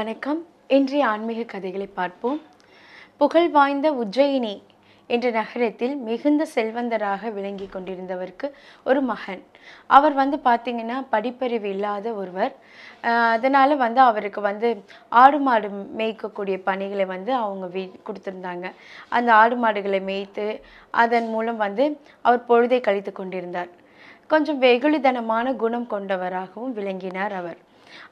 வணக்கம். இன்றைய ஆன்மீக கதைகளை பார்ப்போம். புகழ் வாய்ந்த உஜ்ஜயினி என்ற நகரத்தில் மிகுந்த செல்வந்தராக விளங்கி கொண்டிருந்தவருக்கு ஒரு மகன். அவர் வந்து பார்த்திங்கன்னா படிப்பறிவு இல்லாத ஒருவர். அதனால் வந்து அவருக்கு வந்து ஆடு மாடு மேய்க்கக்கூடிய பணிகளை வந்து அவங்க வீ கொடுத்துருந்தாங்க. அந்த ஆடு மாடுகளை மேய்த்து அதன் மூலம் வந்து அவர் பொழுதை கழித்து கொண்டிருந்தார். கொஞ்சம் வெகுளிதனமான குணம் கொண்டவராகவும் விளங்கினார் அவர்.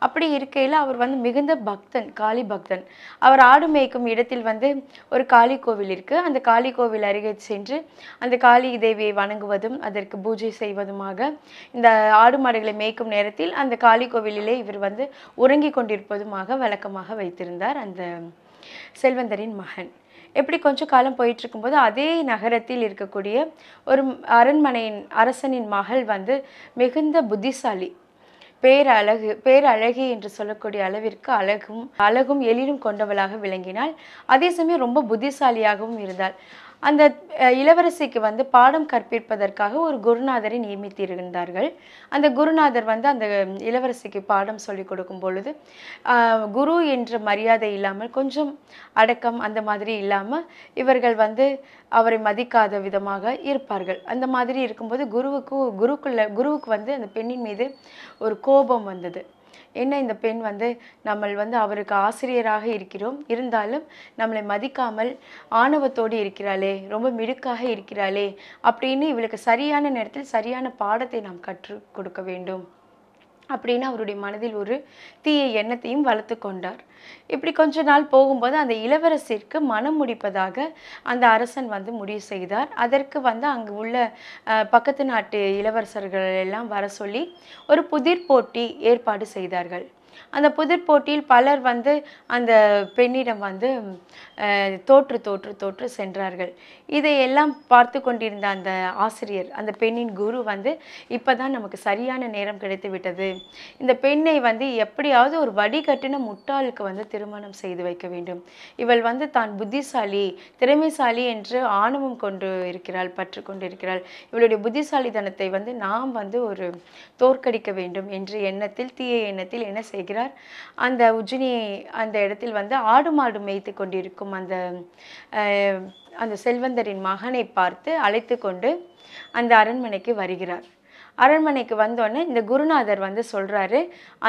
அப்படி இருக்கையில் அவர் வந்து மிகுந்த பக்தன் காளி பக்தன். அவர் ஆடு மேய்க்கும் இடத்தில் வந்து ஒரு காளி கோவில் இருக்கு. அந்த காளி கோவில் அருகே சென்று அந்த காளி தேவியை வணங்குவதும் அதற்கு பூஜை செய்வதுமாக இந்த ஆடு மாடுகளை மேய்க்கும் நேரத்தில் அந்த காளி கோவிலிலே இவர் வந்து உறங்கிக் கொண்டிருப்பதுமாக வழக்கமாக வைத்திருந்தார் அந்த செல்வந்தரின் மகன். எப்படி கொஞ்ச காலம் போயிட்டு இருக்கும்போது அதே நகரத்தில் இருக்கக்கூடிய ஒரு அரண்மனையின் அரசனின் மகள் வந்து மிகுந்த புத்திசாலி பேரழகு பேரழகி என்று சொல்லக்கூடிய அளவிற்கு அழகும் அழகும் எழிலும் கொண்டவளாக விளங்கினாள். அதே சமயம் ரொம்ப புத்திசாலியாகவும் இருந்தாள். அந்த இளவரசிக்கு வந்து பாடம் கற்பிப்பதற்காக ஒரு குருநாதரை நியமித்திருந்தார்கள். அந்த குருநாதர் வந்து அந்த இளவரசிக்கு பாடம் சொல்லிக் கொடுக்கும் பொழுது குரு என்ற மரியாதை இல்லாமல் கொஞ்சம் அடக்கம் அந்த மாதிரி இல்லாமல் இவர்கள் வந்து அவரை மதிக்காத விதமாக இருப்பார்கள். அந்த மாதிரி இருக்கும்போது குருவுக்கு குருக்குள்ள குருவுக்கு வந்து அந்த பெண்ணின் மீது ஒரு கோபம் வந்தது. என்ன இந்த பெண் வந்து நம்ம வந்து அவருக்கு ஆசிரியராக இருக்கிறோம்? இருந்தாலும் நம்மளை மதிக்காமல் ஆணவத்தோடு இருக்கிறாளே ரொம்ப மிடுக்காக இருக்கிறாளே அப்படின்னு இவளுக்கு சரியான நேரத்தில் சரியான பாடத்தை நாம் கற்றுக் கொடுக்க வேண்டும். அப்படின்னு அவருடைய மனதில் ஒரு தீய எண்ணத்தையும் வளர்த்து கொண்டார். இப்படி கொஞ்ச நாள் போகும்போது அந்த இளவரசிற்கு மனம் முடிப்பதாக அந்த அரசன் வந்து முடிவு செய்தார். அதற்கு வந்து அங்கு உள்ள பக்கத்து நாட்டு இளவரசர்கள் எல்லாம் வர சொல்லி ஒரு புதிர் போட்டி ஏற்பாடு செய்தார்கள். அந்த புதிர் போட்டியில் பலர் வந்து அந்த பெண்ணிடம் வந்து அஹ், தோற்று தோற்று தோற்று சென்றார்கள். இதையெல்லாம் பார்த்து கொண்டிருந்த அந்த ஆசிரியர் அந்த பெண்ணின் குரு வந்து இப்பதான் நமக்கு சரியான நேரம் கிடைத்து விட்டது. இந்த பெண்ணை வந்து எப்படியாவது ஒரு வடிகட்டின முட்டாளுக்கு வந்து திருமணம் செய்து வைக்க வேண்டும். இவள் வந்து தான் புத்திசாலி திறமைசாலி என்று ஆணவம் கொண்டு இருக்கிறாள் பற்று கொண்டு இருக்கிறாள். இவளுடைய புத்திசாலித்தனத்தை வந்து நாம் வந்து ஒரு தோற்கடிக்க வேண்டும் என்ற எண்ணத்தில் தீய எண்ணத்தில் என்ன செய்கிறார் அந்த உஜினி அந்த இடத்தில் வந்து ஆடு மாடு மேய்த்து கொண்டிருக்கும் அந்த அஹ், அந்த செல்வந்தரின் மகனை பார்த்து அழைத்து கொண்டு அந்த அரண்மனைக்கு வருகிறார். அரண்மனைக்கு வந்தோடனே இந்த குருநாதர் வந்து சொல்கிறாரு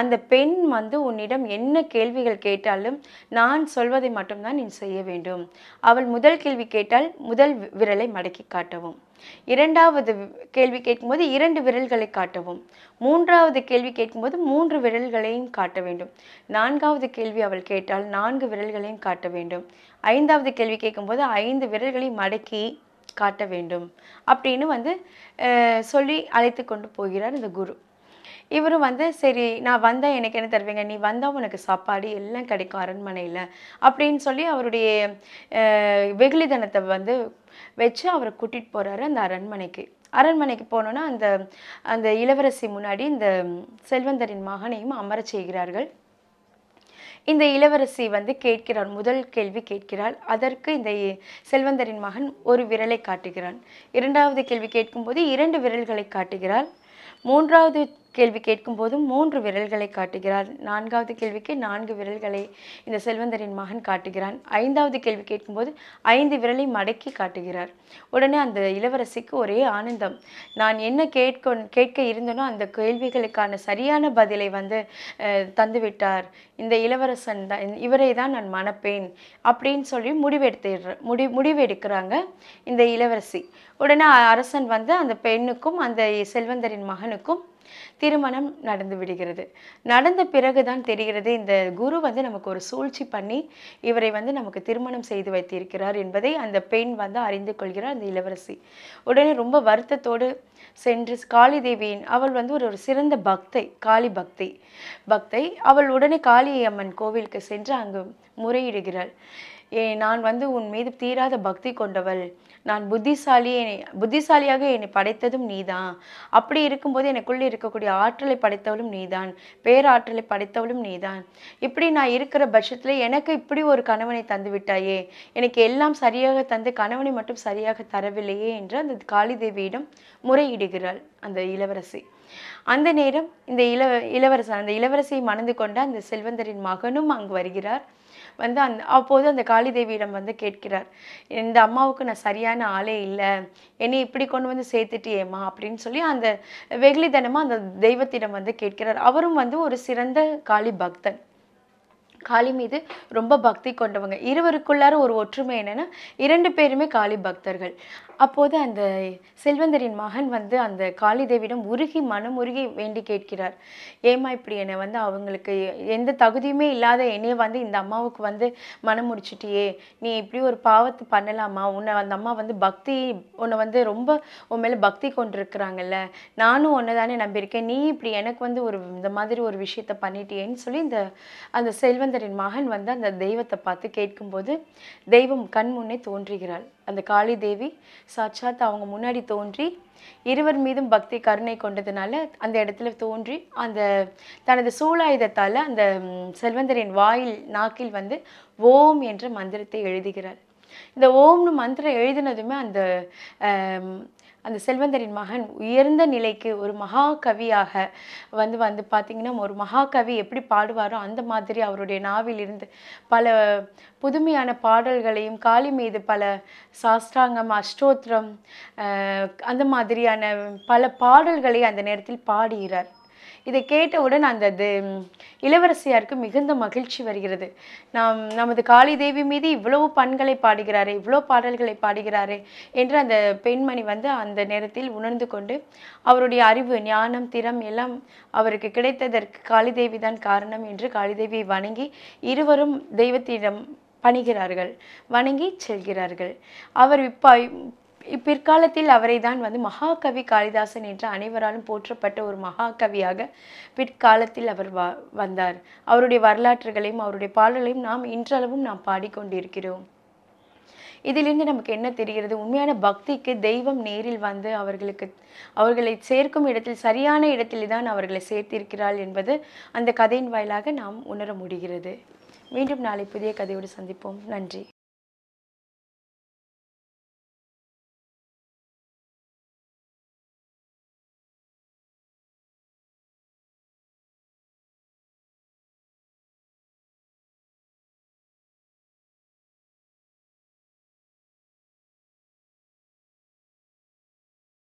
அந்த பெண் வந்து உன்னிடம் என்ன கேள்விகள் கேட்டாலும் நான் சொல்வதை மட்டும்தான் நீ செய்ய வேண்டும். அவள் முதல் கேள்வி கேட்டால் முதல் விரலை மடக்கி காட்டவும். இரண்டாவது கேள்வி கேட்கும்போது இரண்டு விரல்களை காட்டவும். மூன்றாவது கேள்வி கேட்கும்போது மூன்று விரல்களையும் காட்ட வேண்டும். நான்காவது கேள்வி அவள் கேட்டால் நான்கு விரல்களையும் காட்ட வேண்டும். ஐந்தாவது கேள்வி கேட்கும்போது ஐந்து விரல்களை மடக்கி காட்ட வேண்டும் அப்படின்னு வந்து சொல்லி அழைத்து கொண்டு போகிறார் இந்த குரு. இவரும் வந்து சரி நான் வந்தால் எனக்கு என்ன தருவீங்க? நீ வந்தால் உனக்கு சாப்பாடு எல்லாம் கிடைக்கும் அரண்மனையில். அப்படின்னு சொல்லி அவருடைய வெகுளிதனத்தை வந்து வச்சு அவரை கூட்டிகிட்டு போகிறாரு அந்த அரண்மனைக்கு. அரண்மனைக்கு போனோன்னா அந்த அந்த இளவரசி முன்னாடி இந்த செல்வந்தரின் மகனையும் அமரச் செய்கிறார்கள். இந்த இளவரசி வந்து கேட்கிறாள் முதல் கேள்வி கேட்கிறாள். அதற்கு இந்த செல்வந்தரின் மகன் ஒரு விரலை காட்டுகிறான். இரண்டாவது கேள்வி கேட்கும்போது இரண்டு விரல்களை காட்டுகிறாள். மூன்றாவது கேள்வி கேட்கும்போது மூன்று விரல்களை காட்டுகிறார். நான்காவது கேள்விக்கு நான்கு விரல்களை இந்த செல்வந்தரின் மகன் காட்டுகிறான். ஐந்தாவது கேள்வி கேட்கும்போது ஐந்து விரலை மடக்கி காட்டுகிறார். உடனே அந்த இளவரசிக்கு ஒரே ஆனந்தம். நான் என்ன கேட்க கேட்க இருந்தனோ அந்த கேள்விகளுக்கான சரியான பதிலை வந்து தந்துவிட்டார். இந்த இளவரசன் தான் இவரை தான் நான் மணப்பேன் அப்படின்னு சொல்லி முடிவெடுத்து முடி முடிவெடுக்கிறாங்க இந்த இளவரசி. உடனே அரசன் வந்து அந்த பெண்ணுக்கும் அந்த செல்வந்தரின் மகனுக்கும் திருமணம் நடந்து விடுகிறது. நடந்த பிறகுதான் தெரிகிறது இந்த குரு வந்து நமக்கு ஒரு சூழ்ச்சி பண்ணி இவரை வந்து நமக்கு திருமணம் செய்து வைத்திருக்கிறார் என்பதை அந்த பெண் வந்து அறிந்து கொள்கிறார் அந்த இளவரசி. உடனே ரொம்ப வருத்தத்தோடு சென்று காளி தேவியின் அவள் வந்து ஒரு ஒரு சிறந்த பக்தை காளி பக்தி பக்தை. அவள் உடனே காளி அம்மன் கோவிலுக்கு சென்று அங்கு முறையிடுகிறாள். ஏ நான் வந்து உன் மீது தீராத பக்தி கொண்டவள். நான் புத்திசாலி புத்திசாலியாக என்னை படைத்ததும் நீதான். அப்படி இருக்கும்போது எனக்குள்ளே இருக்கக்கூடிய ஆற்றலை படைத்தவளும் நீதான். பேராற்றலை படைத்தவளும் நீதான். இப்படி நான் இருக்கிற பட்சத்தில் எனக்கு இப்படி ஒரு கணவனை தந்து விட்டாயே எனக்கு எல்லாம் சரியாக தந்து கணவனை மட்டும் சரியாக தரவில்லையே என்று அந்த காளி தேவியிடம் முறையிடுகிறாள் அந்த இளவரசி. அந்த நேரம் இந்த இள இளவரசன் அந்த இளவரசியை மணந்து கொண்ட அந்த செல்வந்தரின் மகனும் அங்கு வருகிறார். வந்து அந்த அப்போது அந்த காளி தேவியிடம் வந்து கேட்கிறார் இந்த அம்மாவுக்கு நான் சரியான ஆளே இல்லை. என்னை இப்படி கொண்டு வந்து சேர்த்துட்டியேம்மா? அப்படின்னு சொல்லி அந்த வெகுளிதனமாக அந்த தெய்வத்திடம் வந்து கேட்கிறார். அவரும் வந்து ஒரு சிறந்த காளி பக்தன். காளி மீது ரொம்ப பக்தி கொண்டவங்க. இருவருக்குள்ளார ஒரு ஒற்றுமை என்னன்னா இரண்டு பேருமே காளி பக்தர்கள். அப்போது அந்த செல்வந்தரின் மகன் வந்து அந்த காளிதேவியிடம் உருகி மனம் உருகி வேண்டி கேட்கிறார். ஏம்மா இப்படி என்னை வந்து அவங்களுக்கு எந்த தகுதியுமே இல்லாத என்னைய வந்து இந்த அம்மாவுக்கு வந்து மனம் முடிச்சிட்டியே. நீ இப்படி ஒரு பாவத்தை பண்ணலாமா? உன்னை அந்த அம்மா வந்து பக்தி உன்னை வந்து ரொம்ப உன் மேலே பக்தி கொண்டிருக்கிறாங்கல்ல. நானும் உன்னை தானே நம்பியிருக்கேன். நீ இப்படி எனக்கு வந்து ஒரு இந்த மாதிரி ஒரு விஷயத்த பண்ணிட்டியேன்னு சொல்லி இந்த அந்த செல்வந்தரின் மகன் வந்து அந்த தெய்வத்தை பார்த்து கேட்கும்போது தெய்வம் கண் முன்னே தோன்றுகிறாள். அந்த காளி தேவி சாட்சாத் அவங்க முன்னாடி தோன்றி இருவர் மீதும் பக்தி கருணை கொண்டதுனால அந்த இடத்துல தோன்றி அந்த தனது சூழாயுதத்தால் அந்த செல்வந்தரின் வாயில் நாக்கில் வந்து ஓம் என்ற மந்திரத்தை எழுதுகிறார். இந்த ஓம்னு மந்திரம் எழுதினதுமே அந்த அந்த செல்வந்தரின் மகன் உயர்ந்த நிலைக்கு ஒரு மகாகவியாக வந்து வந்து பார்த்திங்கன்னா ஒரு மகாகவி எப்படி பாடுவாரோ அந்த மாதிரி அவருடைய நாவிலிருந்து பல புதுமையான பாடல்களையும் காளி மீது பல சாஸ்திராங்கம் அஷ்டோத்திரம் அந்த மாதிரியான பல பாடல்களை அந்த நேரத்தில் பாடுகிறார். இதை கேட்டவுடன் அந்த அது இளவரசியாருக்கு மிகுந்த மகிழ்ச்சி வருகிறது. நாம் நமது காளி தேவி மீது இவ்வளவு பண்களை பாடுகிறாரே இவ்வளோ பாடல்களை பாடுகிறாரே என்று அந்த பெண்மணி வந்து அந்த நேரத்தில் உணர்ந்து கொண்டு அவருடைய அறிவு ஞானம் திறம் எல்லாம் அவருக்கு கிடைத்ததற்கு காளி தேவி தான் காரணம் என்று காளி தேவியை வணங்கி இருவரும் தெய்வத்திடம் பணிகிறார்கள் வணங்கி செல்கிறார்கள். அவர் இப்போ பிற்காலத்தில் அவரை தான் வந்து மகாகவி காளிதாசன் என்று அனைவராலும் போற்றப்பட்ட ஒரு மகாகவியாக பிற்காலத்தில் அவர் வ வந்தார். அவருடைய வரலாற்றுகளையும் அவருடைய பாடல்களையும் நாம் இன்றளவும் நாம் பாடிக்கொண்டிருக்கிறோம். இதிலிருந்து நமக்கு என்ன தெரிகிறது? உண்மையான பக்திக்கு தெய்வம் நேரில் வந்து அவர்களுக்கு அவர்களை சேர்க்கும் இடத்தில் சரியான இடத்தில் தான் அவர்களை சேர்த்திருக்கிறாள் என்பது அந்த கதையின் வாயிலாக நாம் உணர முடிகிறது. மீண்டும் நாளை புதிய கதையோடு சந்திப்போம். நன்றி.